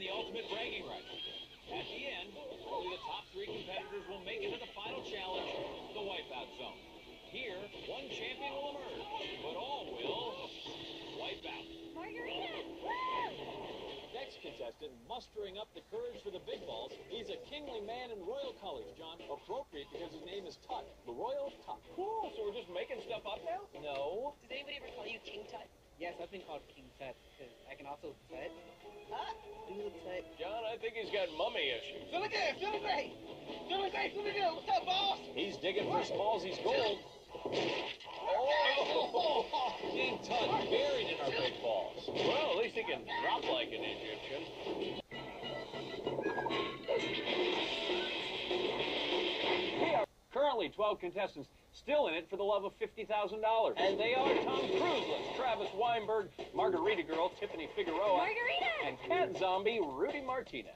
and the ultimate bragging rights. At the end, only the top three competitors will make it to the final challenge, the Wipeout Zone. Here, one champion will emerge, but all will wipe out. Margarita! Woo! Next contestant mustering up the courage for the big balls. He's a kingly man in royal colors, John. Appropriate because his name is Tut, the royal Tut. Cool, so we're just making stuff up now? No. Does anybody ever call you King Tut? Yes, I've been called King Tut because can also tut. Ah, do. John, I think he's got mummy issues. Philly Day, Philly Day, Philly Day, Philly Day. What's up, boss? He's digging for Smallsy's gold. Oh, King Tut buried in our big balls. Well, at least he can drop like an Egyptian. Currently, 12 contestants still in it for the love of $50,000. And they are Tom Cruiseless, Travis Weinberg, Margarita Girl, Tiffany Figueroa, Margarita! and Cat Zombie, Rudy Martinez.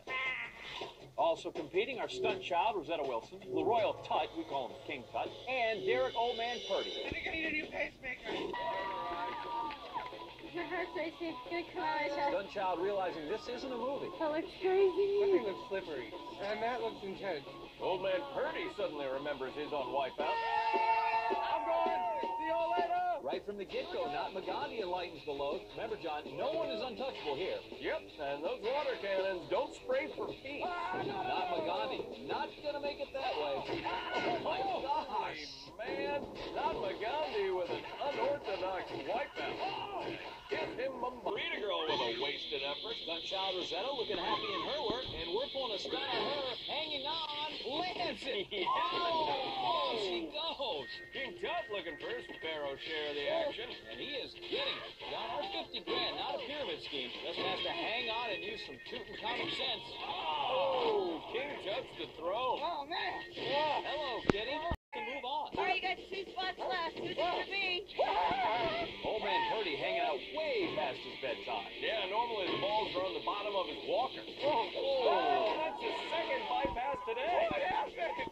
Also competing are Stunt Child, Rosetta Wilson, the Royal Tut, we call him King Tut, and Derek Old Man Purdy. I think I need a new pacemaker. My heart's racing. It's gonna come out of my chest. Stunt Child realizing this isn't a movie. That looks crazy. That thing looks slippery. And that looks intense. Old man Purdy suddenly remembers his on Wipeout. I'm going. See y'all later. Right from the get-go, not Magandhi enlightens the load. Remember, John, no one is untouchable here. Yep, and those water cannons don't spray for pee. Not Magandhi. Not gonna make it that effort. Stunt Child Rosetta looking happy in her work, and we're pulling a stunt on her. Hanging on, lands it. Yeah. Oh, she goes. King Tut looking for his pharaoh share of the action. And he is getting it. Got our 50 grand, not a pyramid scheme. Just has to hang on and use some tootin' common sense. Oh. oh, King Tut's the throw. Oh man. Hello, kitty. Can move on. All right, you got two spots left. Who's it gonna be? Old man Purdy hanging out way past his bedtime. Yeah, normally the balls are on the bottom of his walker. Oh, oh, that's his second bypass today.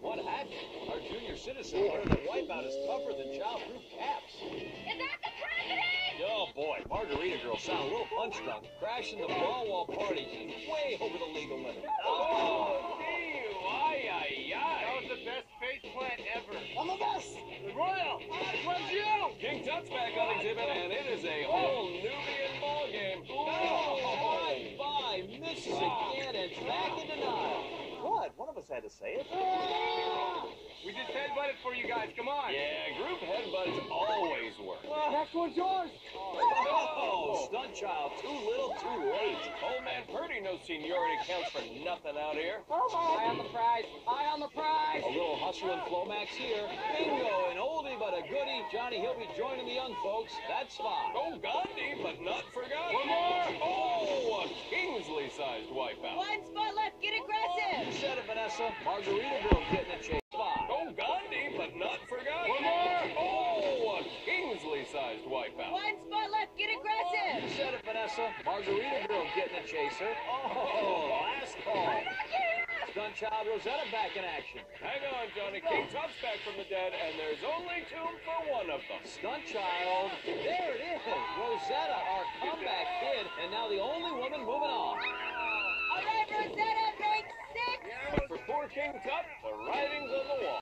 What happened? Our junior citizen learned that wipeout is tougher than childproof caps. Is that the president? Oh boy, Margarita Girl sound a little punch drunk, crashing the ball wall party way over the legal limit. Oh, us had to say it. We just headbutted for you guys. Come on. Yeah, group headbutts always work. Next one's yours. Oh, stunt child, too little, too late. Old man Purdy knows seniority counts for nothing out here. Oh, Eye on the prize. Eye on the prize. A little hustle and Flomax here. Bingo, an oldie but a goodie. Johnny, he'll be joining the young folks. That's fine. Oh, Gandhi, but not You said it, Vanessa. Margarita Girl getting a chase. Five. Oh, Gandhi, but not forgotten. One more. Oh, a Kingsley-sized wipeout. One spot left. Get aggressive. You said it, Vanessa. Margarita Girl getting a chaser. Oh, last call. Stunt child Rosetta back in action. Hang on, Johnny. King Tut's back from the dead, and there's only tomb for one of them. Stunt child. There it is. Rosetta, our comeback kid, and now the only woman moving on. King Tut, the writing's on the wall.